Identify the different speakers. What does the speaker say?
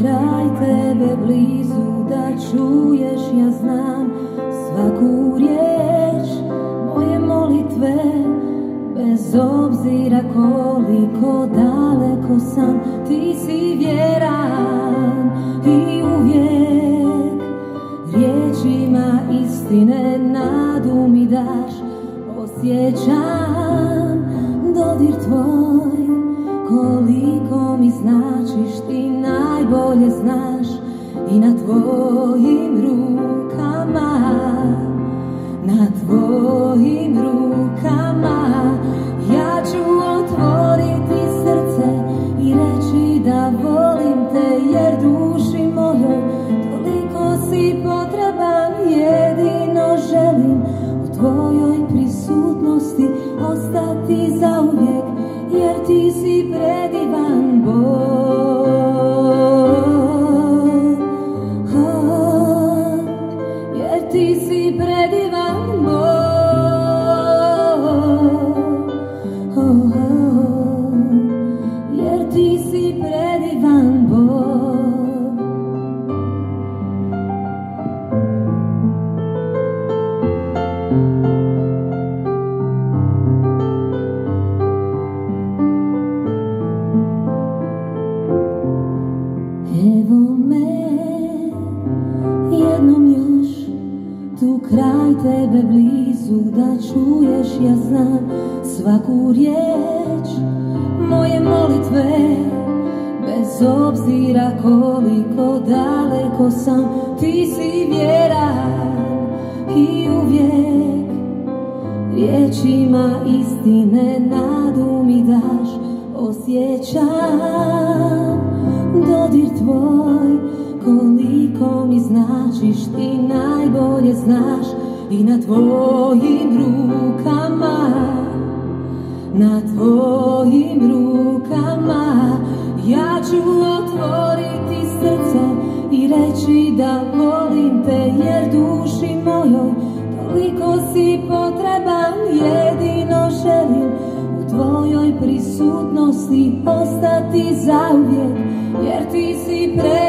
Speaker 1: kraj tebe blizu da čuješ bez obzira koliko daleko sam ti si vjeran i uvijek riječima istine nadu mi daš. Osjećam dodir tvoj Koliko mi značiš ti najbolje znaš I na tvojim rukama tvojoj prisutnosti ostati zauvijek jer ti si predivan tebe blizu da čuješ ja znam svaku riječ. Moje molitve bez obzira koliko daleko sam ti si vjeran i uvijek riječima istine nadu mi daš. Osjećam dodir tvoj Koliko mi značiš ti najbolje znaš I na tvojim rukama Na tvojim rukama. Ja ću otvoriti srce I reći da volim te Jer duši mojoj toliko si potreban. Jedino želim u tvojoj prisutnosti ostati zauvijek jer ti si pre